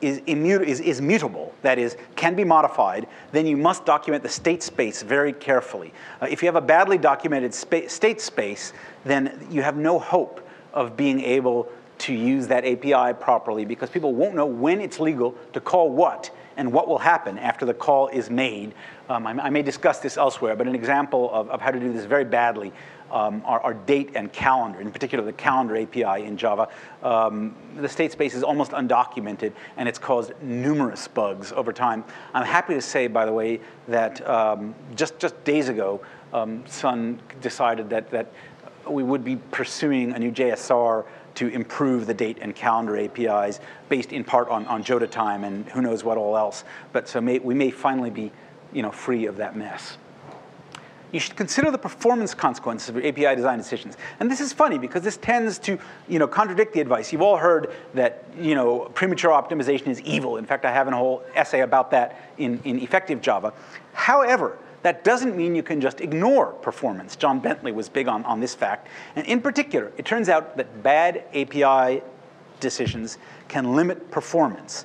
is, immu- is, is mutable, that is, can be modified, then you must document the state space very carefully. Uh, if you have a badly documented spa- state space, then you have no hope of being able to use that API properly because people won't know when it's legal to call what and what will happen after the call is made. Um, I, I, may discuss this elsewhere, but an example of, of how to do this very badly um, are, are, date and calendar, in particular the calendar API in Java. Um, the state space is almost undocumented, and it's caused numerous bugs over time. I'm happy to say, by the way, that um, just, just days ago, um, Sun decided that, that we would be pursuing a new JSR to improve the date and calendar APIs based in part on, on Joda time and who knows what all else. But so may, we may finally be you know, free of that mess. You should consider the performance consequences of your API design decisions. And this is funny because this tends to you know, contradict the advice. You've all heard that you know, premature optimization is evil. In fact, I have a whole essay about that in, in effective Java. However, that doesn't mean you can just ignore performance. Jon Bentley was big on, on this fact. And in particular, it turns out that bad API decisions can limit performance.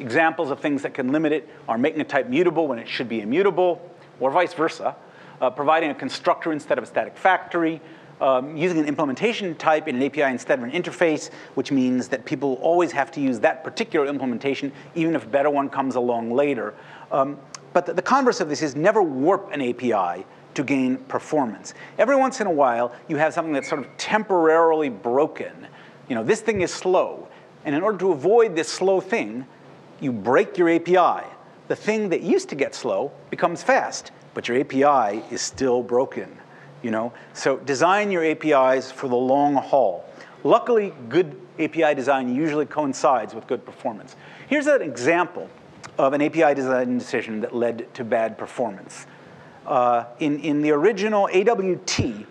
Examples of things that can limit it are making a type mutable when it should be immutable, or vice versa, uh, providing a constructor instead of a static factory, um, using an implementation type in an API instead of an interface, which means that people always have to use that particular implementation, even if a better one comes along later. Um, but the, the converse of this is never warp an API to gain performance. Every once in a while, you have something that's sort of temporarily broken. You know, this thing is slow. And in order to avoid this slow thing, you break your API. The thing that used to get slow becomes fast, but your API is still broken. You know? So design your APIs for the long haul. Luckily, good API design usually coincides with good performance. Here's an example of an API design decision that led to bad performance. Uh, in, in the original AWT,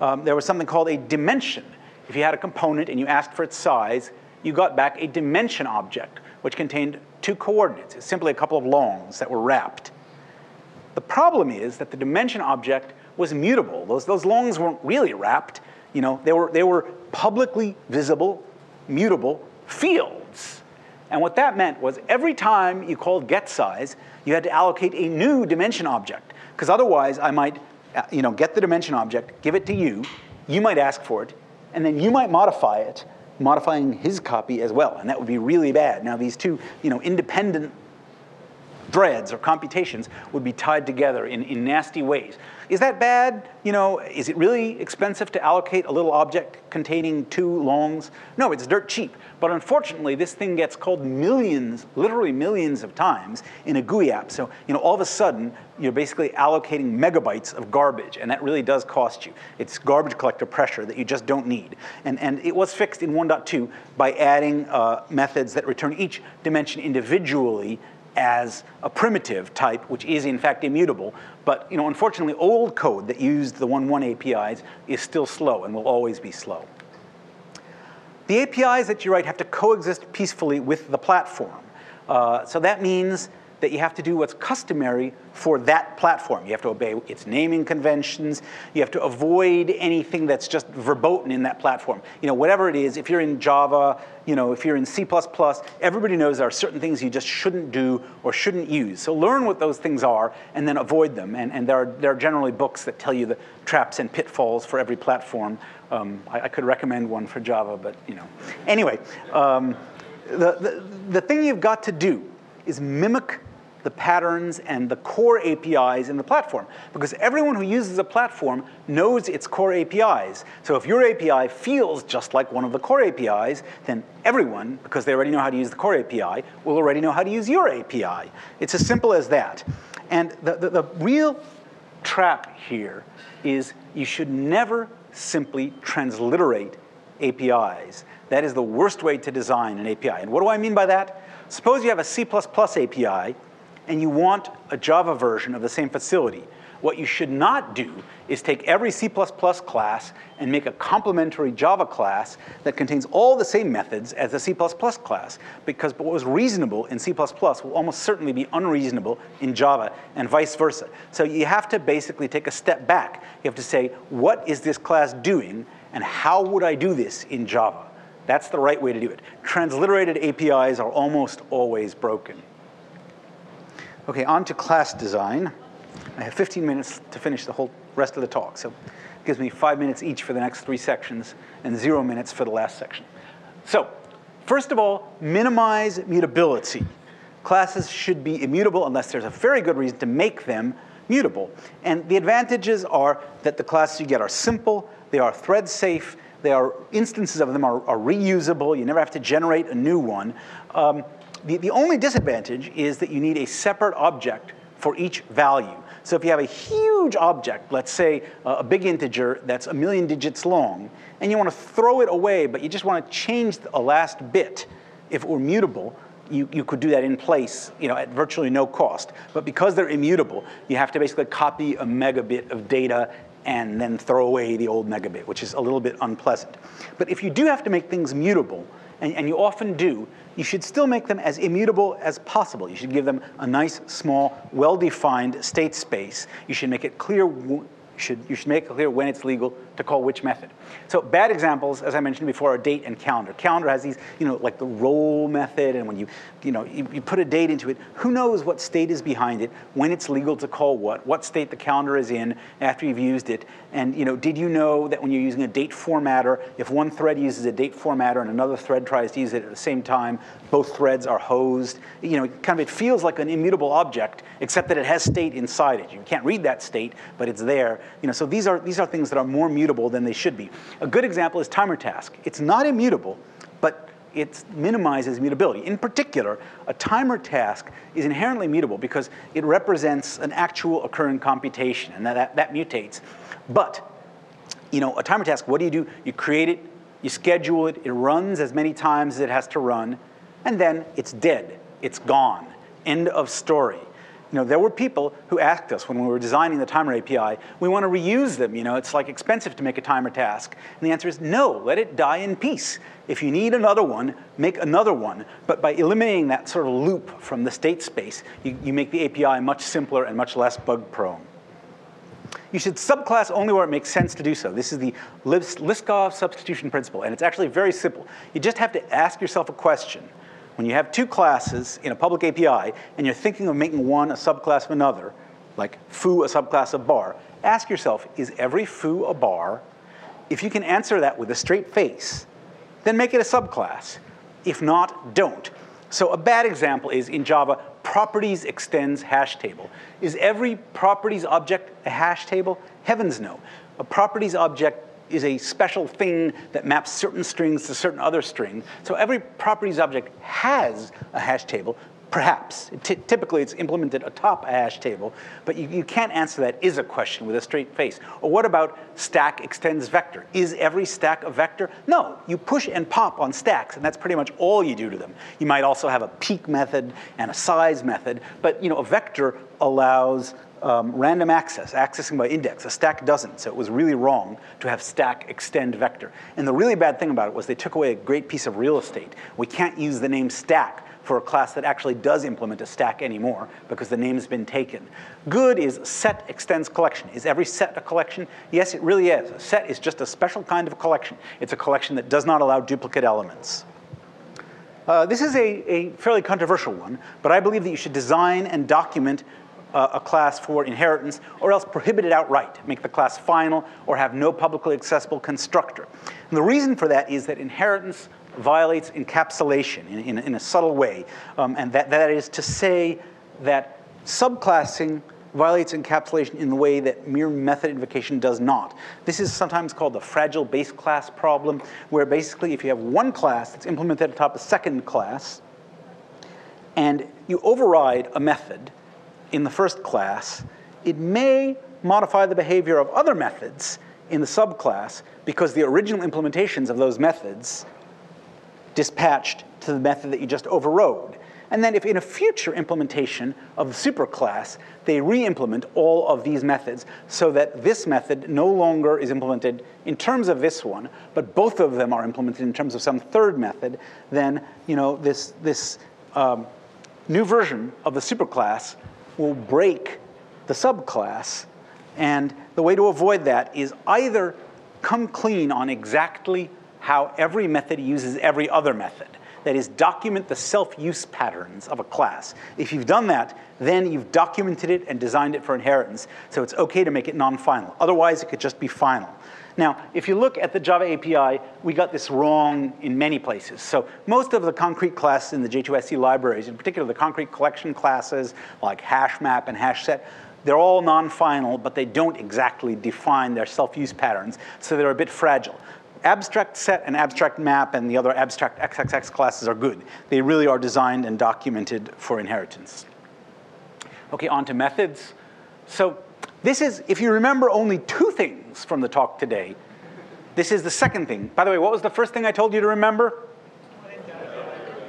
um, there was something called a dimension. If you had a component and you asked for its size, you got back a dimension object, which contained two coordinates. It's simply a couple of longs that were wrapped. The problem is that the dimension object was mutable. Those, those longs weren't really wrapped. You know, they were, they were publicly visible, mutable fields. And what that meant was every time you called get size, you had to allocate a new dimension object. Because otherwise, I might uh, you know, get the dimension object, give it to you, you might ask for it, and then you might modify it, modifying his copy as well. And that would be really bad. Now, these two you know, independent threads or computations would be tied together in, in nasty ways. Is that bad? You know, is it really expensive to allocate a little object containing two longs? No, it's dirt cheap. But unfortunately, this thing gets called millions, literally millions of times in a GUI app. So, you know, all of a sudden, you're basically allocating megabytes of garbage, and that really does cost you. It's garbage collector pressure that you just don't need. And, and it was fixed in 1.2 by adding uh, methods that return each dimension individually as a primitive type, which is in fact immutable. But you know, unfortunately, old code that used the 1.1 APIs is still slow and will always be slow. The APIs that you write have to coexist peacefully with the platform. Uh, so that means that you have to do what's customary for that platform. You have to obey its naming conventions. You have to avoid anything that's just verboten in that platform. You know, whatever it is, if you're in Java, you know, if you're in C++, everybody knows there are certain things you just shouldn't do or shouldn't use. So learn what those things are and then avoid them. And, and there, are, there are generally books that tell you the traps and pitfalls for every platform. Um, I, I, could recommend one for Java, but you know. Anyway, um, the, the, the thing you've got to do is mimic the patterns and the core APIs in the platform. Because everyone who uses a platform knows its core APIs. So if your API feels just like one of the core APIs, then everyone, because they already know how to use the core API, will already know how to use your API. It's as simple as that. And the, the, the real trap here is you should never simply transliterate APIs. That is the worst way to design an API. And what do I mean by that? Suppose you have a C++ API and you want a Java version of the same facility. What you should not do is take every C++ class and make a complementary Java class that contains all the same methods as the C++ class, because what was reasonable in C++ will almost certainly be unreasonable in Java, and vice versa. So you have to basically take a step back. You have to say, what is this class doing, and how would I do this in Java? That's the right way to do it. Transliterated APIs are almost always broken. Okay, on to class design. I have 15 minutes to finish the whole rest of the talk, so it gives me five minutes each for the next three sections and zero minutes for the last section. So, first of all, minimize mutability. Classes should be immutable unless there's a very good reason to make them mutable. And the advantages are that the classes you get are simple, they are thread safe, they are instances of them are, are reusable. You never have to generate a new one. Um, the, the only disadvantage is that you need a separate object for each value. So if you have a huge object, let's say uh, a big integer that's a million digits long, and you want to throw it away, but you just want to change a last bit, if it were mutable, you, you could do that in place you know, at virtually no cost. But because they're immutable, you have to basically copy a megabit of data and then throw away the old megabit, which is a little bit unpleasant. But if you do have to make things mutable, and, and, you often do, you should still make them as immutable as possible. You should give them a nice, small, well-defined state space. You should make it clear should, you should make it clear when it's legal to call which method. So bad examples, as I mentioned before, are date and calendar. Calendar has these, you know, like the roll method, and when you, you know, you, you, put a date into it, who knows what state is behind it, when it's legal to call what, what state the calendar is in after you've used it, and you know, did you know that when you're using a date formatter, if one thread uses a date formatter and another thread tries to use it at the same time, both threads are hosed. You know, kind of it feels like an immutable object, except that it has state inside it. You can't read that state, but it's there. You know, so these are these are things that are more mutable than they should be. A good example is timer task. It's not immutable, but it minimizes mutability. In particular, a timer task is inherently mutable because it represents an actual occurring computation, and that, that, that mutates. But, you know, a timer task, what do you do? You create it, you schedule it, it runs as many times as it has to run, and then it's dead. It's gone. End of story. You know, there were people who asked us when we were designing the timer API, we want to reuse them. You know, it's like expensive to make a timer task. And the answer is no, let it die in peace. If you need another one, make another one. But by eliminating that sort of loop from the state space, you, you make the API much simpler and much less bug prone. You should subclass only where it makes sense to do so. This is the Liskov substitution principle, and it's actually very simple. You just have to ask yourself a question. When you have two classes in a public API, and you're thinking of making one a subclass of another, like foo a subclass of bar, ask yourself, is every foo a bar? If you can answer that with a straight face, then make it a subclass. If not, don't. So a bad example is in Java, properties extends hash table. Is every properties object a hash table? Heavens no. A properties object is a special thing that maps certain strings to certain other strings. So every properties object has a hash table, Perhaps. typically, it's implemented atop a hash table, but you, you can't answer that is a question with a straight face. Or what about stack extends vector? Is every stack a vector? No, you push and pop on stacks, and that's pretty much all you do to them. You might also have a peek method and a size method, but you know, a vector allows um, random access, accessing by index. A stack doesn't, so it was really wrong to have stack extend vector. And the really bad thing about it was they took away a great piece of real estate. We can't use the name stack for a class that actually does implement a stack anymore because the name's been taken. Good is set extends collection. Is every set a collection? Yes, it really is. A set is just a special kind of collection. It's a collection that does not allow duplicate elements. Uh, this is a, a, fairly controversial one, but I believe that you should design and document uh, a class for inheritance, or else prohibit it outright, make the class final, or have no publicly accessible constructor. And the reason for that is that inheritance violates encapsulation in, in, in a subtle way. Um, and that, that is to say that subclassing violates encapsulation in the way that mere method invocation does not. This is sometimes called the fragile base class problem, where basically if you have one class that's implemented atop a second class, and you override a method in the first class, it may modify the behavior of other methods in the subclass because the original implementations of those methods dispatched to the method that you just overrode. And then if in a future implementation of the superclass, they re-implement all of these methods so that this method no longer is implemented in terms of this one, but both of them are implemented in terms of some third method, then you know, this, this um, new version of the superclass will break the subclass. And the way to avoid that is either come clean on exactly how every method uses every other method. That is, document the self-use patterns of a class. If you've done that, then you've documented it and designed it for inheritance, so it's okay to make it non-final. Otherwise, it could just be final. Now, if you look at the Java API, we got this wrong in many places. So most of the concrete classes in the J2SE libraries, in particular the concrete collection classes like hash map and hash set, they're all non-final, but they don't exactly define their self-use patterns, so they're a bit fragile. Abstract set and abstract map and the other abstract XXX classes are good. They really are designed and documented for inheritance. Okay, on to methods. So this is, if you remember only two things from the talk today, this is the second thing. By the way, what was the first thing I told you to remember?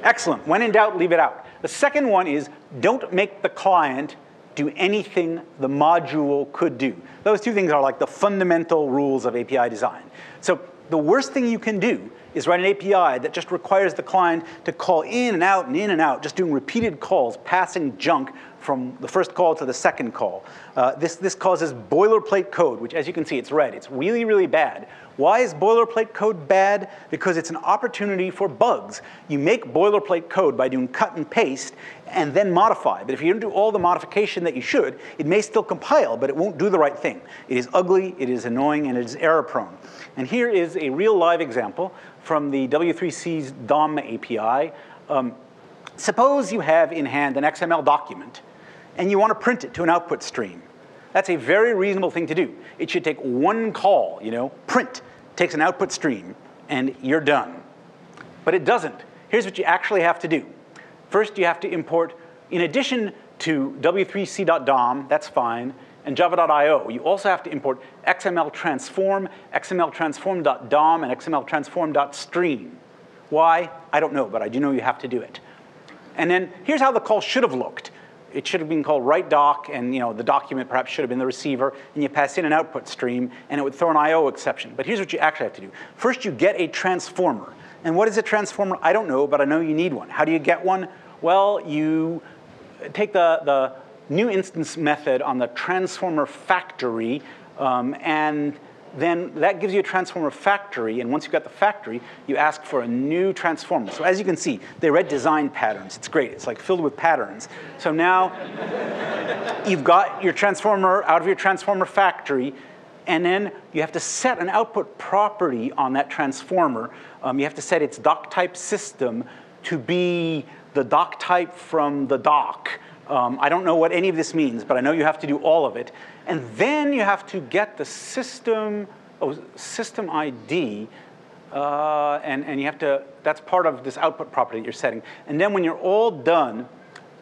Excellent. When in doubt, leave it out. The second one is don't make the client do anything the module could do. Those two things are like the fundamental rules of API design. So the worst thing you can do is write an API that just requires the client to call in and out and in and out, just doing repeated calls, passing junk from the first call to the second call. Uh, this, this causes boilerplate code, which as you can see, it's red. It's really, really bad. Why is boilerplate code bad? Because it's an opportunity for bugs. You make boilerplate code by doing cut and paste and then modify. But if you don't do all the modification that you should, it may still compile, but it won't do the right thing. It is ugly, it is annoying, and it is error prone. And here is a real live example from the W3C's DOM API. Um, suppose you have in hand an XML document and you want to print it to an output stream. That's a very reasonable thing to do. It should take one call, you know, print, takes an output stream, and you're done. But it doesn't. Here's what you actually have to do. First, you have to import, in addition to w3c.dom, that's fine, and java.io, you also have to import XML transform, XML transform.dom, and XML transform.stream. Why? I don't know, but I do know you have to do it. And then here's how the call should have looked it should have been called write doc, and you know, the document perhaps should have been the receiver, and you pass in an output stream, and it would throw an I.O. exception. But here's what you actually have to do. First, you get a transformer. And what is a transformer? I don't know, but I know you need one. How do you get one? Well, you take the, the new instance method on the transformer factory, um, and then that gives you a transformer factory, and once you've got the factory, you ask for a new transformer. So as you can see, they read design patterns. It's great. It's like filled with patterns. So now [laughs] you've got your transformer out of your transformer factory, and then you have to set an output property on that transformer. Um, you have to set its doc type system to be the doc type from the doc. Um, I don't know what any of this means, but I know you have to do all of it. And then you have to get the system, oh, system ID, uh, and, and you have to, that's part of this output property that you're setting. And then when you're all done,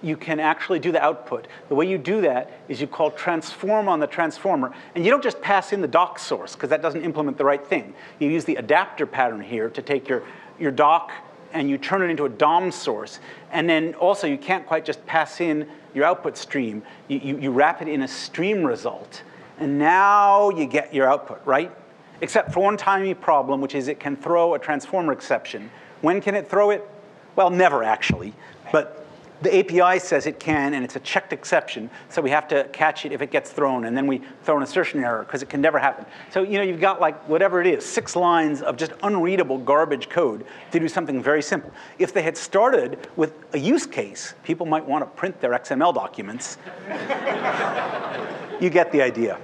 you can actually do the output. The way you do that is you call transform on the transformer, and you don't just pass in the doc source, because that doesn't implement the right thing. You use the adapter pattern here to take your, your doc and you turn it into a DOM source. And then also you can't quite just pass in your output stream. You, you, you wrap it in a stream result. And now you get your output, right? Except for one tiny problem, which is it can throw a transformer exception. When can it throw it? Well, never actually. But the API says it can, and it's a checked exception, so we have to catch it if it gets thrown, and then we throw an assertion error, because it can never happen. So, you know, you've got like whatever it is, six lines of just unreadable garbage code to do something very simple. If they had started with a use case, people might want to print their XML documents. [laughs] you get the idea.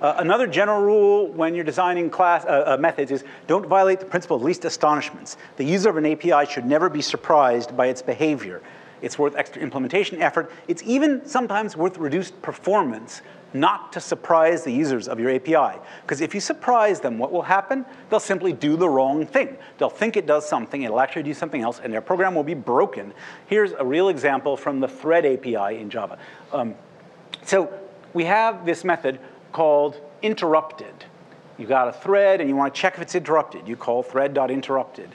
Uh, another general rule when you're designing class uh, uh, methods is don't violate the principle of least astonishments. The user of an API should never be surprised by its behavior. It's worth extra implementation effort. It's even sometimes worth reduced performance not to surprise the users of your API. Because if you surprise them, what will happen? They'll simply do the wrong thing. They'll think it does something, it'll actually do something else, and their program will be broken. Here's a real example from the thread API in Java. Um, so we have this method called interrupted. You got a thread and you want to check if it's interrupted. You call thread.interrupted.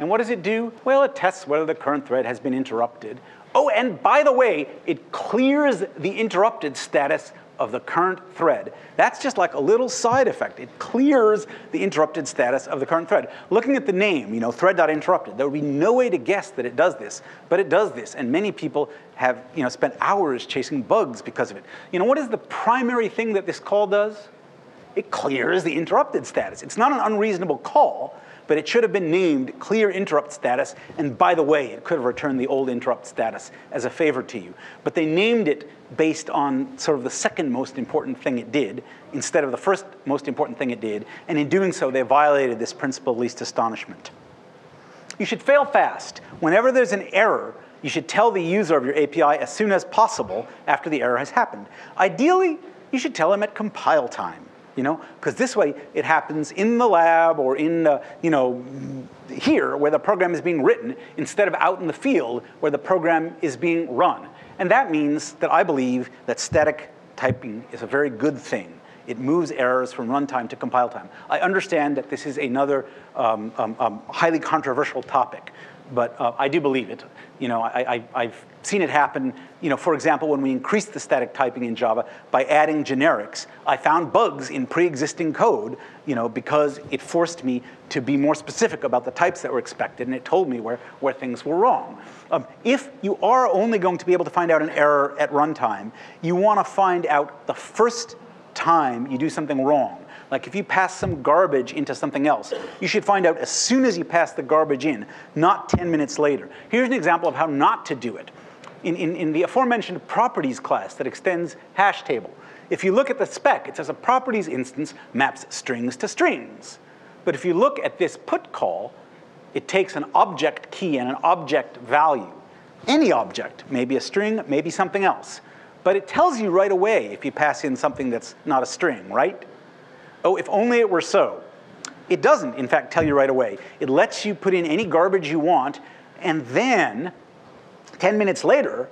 And what does it do? Well, it tests whether the current thread has been interrupted. Oh, and by the way, it clears the interrupted status of the current thread. That's just like a little side effect. It clears the interrupted status of the current thread. Looking at the name, you know, thread.interrupted, there would be no way to guess that it does this, but it does this. And many people have, you know, spent hours chasing bugs because of it. You know, what is the primary thing that this call does? it clears the interrupted status. It's not an unreasonable call, but it should have been named clear interrupt status. And by the way, it could have returned the old interrupt status as a favor to you. But they named it based on sort of the second most important thing it did instead of the first most important thing it did. And in doing so, they violated this principle of least astonishment. You should fail fast. Whenever there's an error, you should tell the user of your API as soon as possible after the error has happened. Ideally, you should tell them at compile time, you know, because this way it happens in the lab or in, the, you know, here where the program is being written instead of out in the field where the program is being run. And that means that I believe that static typing is a very good thing. It moves errors from runtime to compile time. I understand that this is another um, um, um, highly controversial topic, but uh, I do believe it. You know, I, have seen it happen. You know, for example, when we increased the static typing in Java by adding generics, I found bugs in pre-existing code. You know, because it forced me to be more specific about the types that were expected, and it told me where where things were wrong. Um, if you are only going to be able to find out an error at runtime, you want to find out the first time you do something wrong. Like if you pass some garbage into something else, you should find out as soon as you pass the garbage in, not 10 minutes later. Here's an example of how not to do it. In, in, in the aforementioned properties class that extends hash table, if you look at the spec, it says a properties instance maps strings to strings. But if you look at this put call, it takes an object key and an object value. Any object, maybe a string, maybe something else. But it tells you right away if you pass in something that's not a string, right? Oh, if only it were so. It doesn't, in fact, tell you right away. It lets you put in any garbage you want, and then 10 minutes later,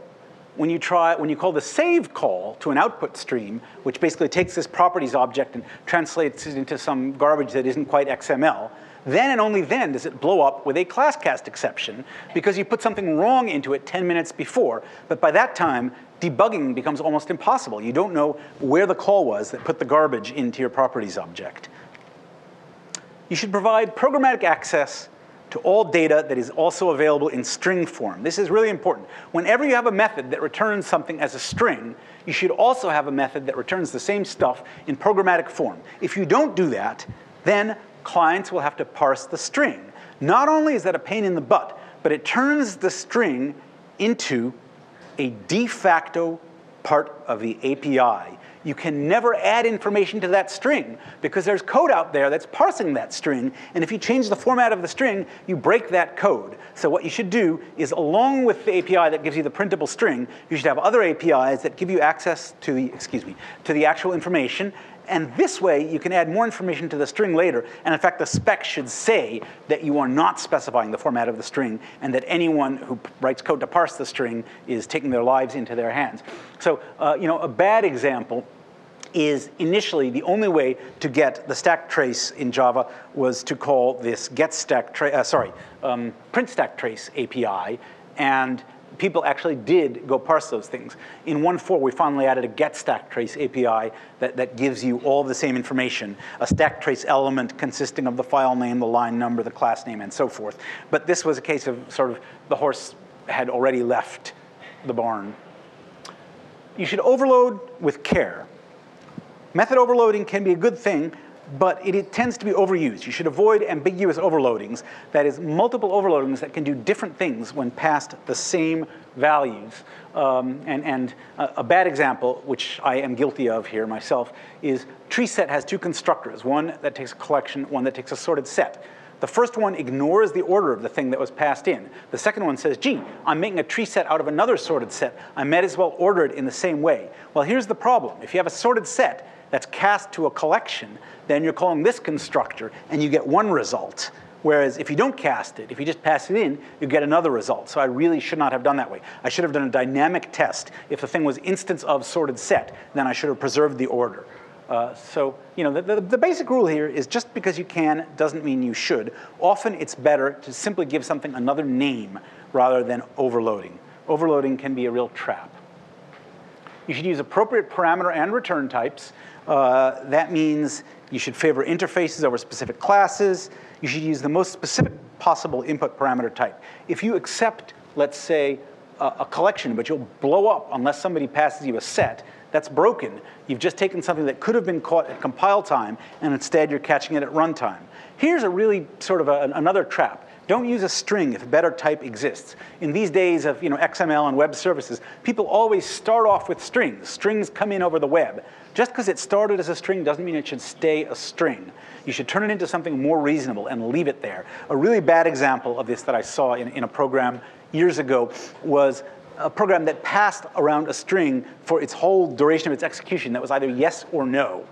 when you try, when you call the save call to an output stream, which basically takes this properties object and translates it into some garbage that isn't quite XML, then and only then does it blow up with a class cast exception because you put something wrong into it 10 minutes before. But by that time, debugging becomes almost impossible. You don't know where the call was that put the garbage into your properties object. You should provide programmatic access to all data that is also available in string form. This is really important. Whenever you have a method that returns something as a string, you should also have a method that returns the same stuff in programmatic form. If you don't do that, then clients will have to parse the string. Not only is that a pain in the butt, but it turns the string into a de facto part of the API. You can never add information to that string because there's code out there that's parsing that string. And if you change the format of the string, you break that code. So what you should do is along with the API that gives you the printable string, you should have other APIs that give you access to the, excuse me, to the actual information and this way, you can add more information to the string later. And in fact, the spec should say that you are not specifying the format of the string and that anyone who writes code to parse the string is taking their lives into their hands. So, uh, you know, a bad example is initially the only way to get the stack trace in Java was to call this get stack trace, uh, sorry, um, print stack trace API. And people actually did go parse those things. In 1.4, we finally added a get stack trace API that, that gives you all the same information, a stack trace element consisting of the file name, the line number, the class name, and so forth. But this was a case of sort of the horse had already left the barn. You should overload with care. Method overloading can be a good thing, but it, it, tends to be overused. You should avoid ambiguous overloadings, that is, multiple overloadings that can do different things when passed the same values. Um, and, and a, a, bad example, which I am guilty of here myself, is tree set has two constructors, one that takes a collection, one that takes a sorted set. The first one ignores the order of the thing that was passed in. The second one says, gee, I'm making a tree set out of another sorted set. I might as well order it in the same way. Well, here's the problem. If you have a sorted set, that's cast to a collection, then you're calling this constructor and you get one result. Whereas if you don't cast it, if you just pass it in, you get another result. So I really should not have done that way. I should have done a dynamic test. If the thing was instance of sorted set, then I should have preserved the order. Uh, so you know, the, the, the, basic rule here is just because you can doesn't mean you should. Often it's better to simply give something another name rather than overloading. Overloading can be a real trap. You should use appropriate parameter and return types. Uh, that means you should favor interfaces over specific classes. You should use the most specific possible input parameter type. If you accept, let's say, a, a collection, but you'll blow up unless somebody passes you a set, That's broken. You've just taken something that could have been caught at compile time, and instead you're catching it at runtime. Here's a really sort of a, another trap. Don't use a string if a better type exists. In these days of you know, XML and web services, people always start off with strings. Strings come in over the web. Just because it started as a string doesn't mean it should stay a string. You should turn it into something more reasonable and leave it there. A really bad example of this that I saw in, in a program years ago was a program that passed around a string for its whole duration of its execution that was either yes or no.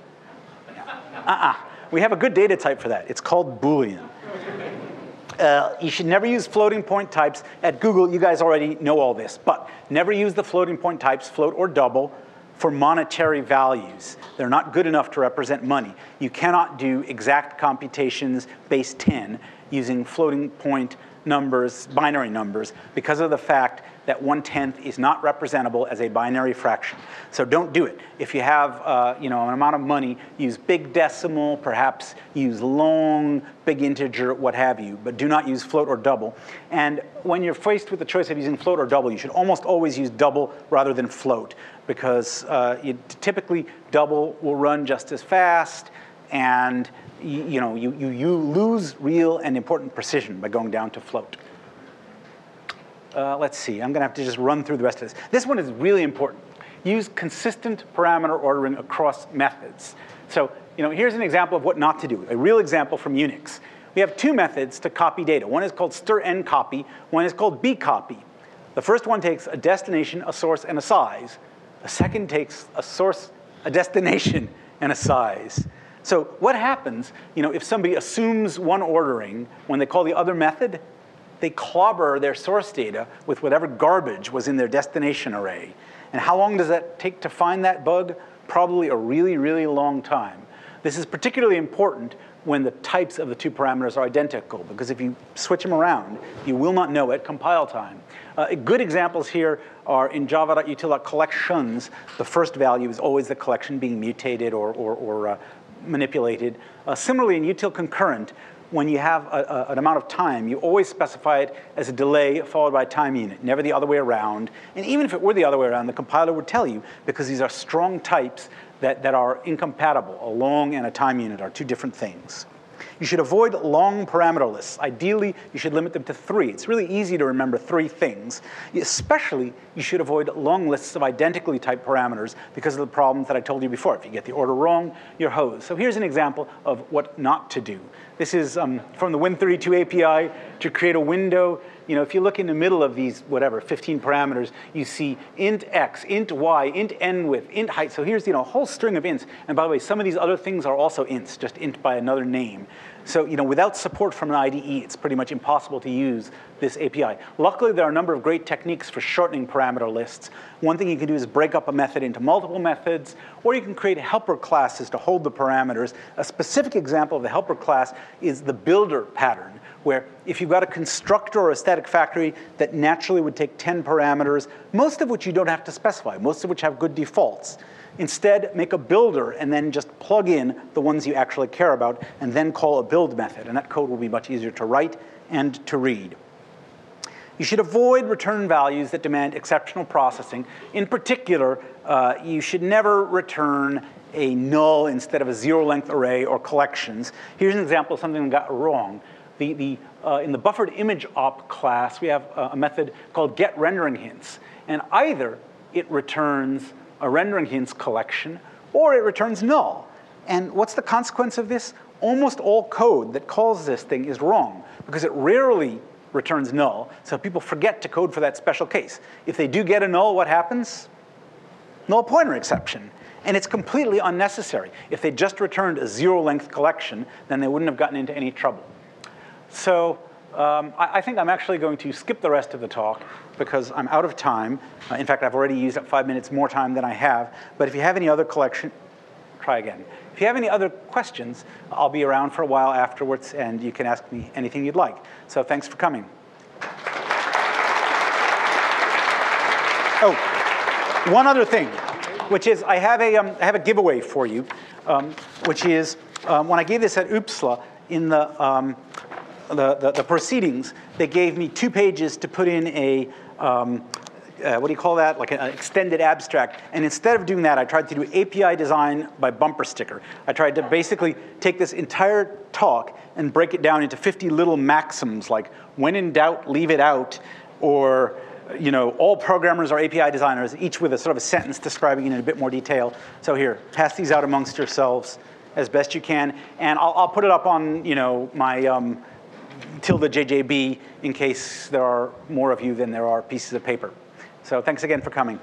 Uh-uh. We have a good data type for that. It's called Boolean. Uh, you should never use floating point types. At Google, you guys already know all this, but never use the floating point types, float or double, for monetary values. They're not good enough to represent money. You cannot do exact computations base 10 using floating point numbers, binary numbers, because of the fact that one-tenth is not representable as a binary fraction. So don't do it. If you have uh, you know, an amount of money, use big decimal, perhaps use long, big integer, what have you, but do not use float or double. And when you're faced with the choice of using float or double, you should almost always use double rather than float, because uh, you, typically double will run just as fast, and you, you know, you, you, you lose real and important precision by going down to float. Uh, let's see, I'm gonna have to just run through the rest of this. This one is really important. Use consistent parameter ordering across methods. So, you know, here's an example of what not to do, a real example from Unix. We have two methods to copy data. One is called strncpy, one is called bcopy. The first one takes a destination, a source, and a size. The second takes a source, a destination, and a size. So what happens, you know, if somebody assumes one ordering when they call the other method, they clobber their source data with whatever garbage was in their destination array. And how long does that take to find that bug? Probably a really, really long time. This is particularly important when the types of the two parameters are identical, because if you switch them around, you will not know at compile time. Uh, good examples here are in java.util.collections, the first value is always the collection being mutated or, or, or uh, manipulated. Uh, similarly, in util concurrent, when you have a, a, an amount of time, you always specify it as a delay followed by a time unit, never the other way around. And even if it were the other way around, the compiler would tell you because these are strong types that, that are incompatible. A long and a time unit are two different things. You should avoid long parameter lists. Ideally, you should limit them to three. It's really easy to remember three things. Especially, you should avoid long lists of identically typed parameters because of the problems that I told you before. If you get the order wrong, you're hosed. So here's an example of what not to do. This is um, from the Win32 API to create a window. You know, if you look in the middle of these, whatever, 15 parameters, you see int x, int y, int n width, int height. So here's, you know, a whole string of ints. And by the way, some of these other things are also ints, just int by another name. So, you know, without support from an IDE, it's pretty much impossible to use this API. Luckily, there are a number of great techniques for shortening parameter lists. One thing you can do is break up a method into multiple methods, or you can create helper classes to hold the parameters. A specific example of the helper class is the builder pattern, where if you've got a constructor or a static factory that naturally would take 10 parameters, most of which you don't have to specify, most of which have good defaults, Instead, make a builder and then just plug in the ones you actually care about and then call a build method. And that code will be much easier to write and to read. You should avoid return values that demand exceptional processing. In particular, uh, you should never return a null instead of a zero-length array or collections. Here's an example of something that got wrong. The, the, uh, in the buffered image op class, we have a method called get rendering hints. And either it returns a rendering hints collection, or it returns null. And what's the consequence of this? Almost all code that calls this thing is wrong because it rarely returns null, so people forget to code for that special case. If they do get a null, what happens? Null pointer exception. And it's completely unnecessary. If they just returned a zero-length collection, then they wouldn't have gotten into any trouble. So um, I, I, think I'm actually going to skip the rest of the talk because I'm out of time. Uh, in fact, I've already used up five minutes more time than I have. But if you have any other collection, try again. If you have any other questions, I'll be around for a while afterwards, and you can ask me anything you'd like. So thanks for coming. Oh, one other thing, which is I have a, um, I have a giveaway for you, um, which is um, when I gave this at OOPSLA, in the um, the, the, the, proceedings, they gave me two pages to put in a, um, uh, what do you call that? Like an extended abstract. And instead of doing that, I tried to do API design by bumper sticker. I tried to basically take this entire talk and break it down into 50 little maxims, like when in doubt, leave it out, or you know, all programmers are API designers, each with a sort of a sentence describing it in a bit more detail. So here, pass these out amongst yourselves as best you can. And I'll, I'll put it up on, you know, my um, tilde JJB in case there are more of you than there are pieces of paper. So thanks again for coming.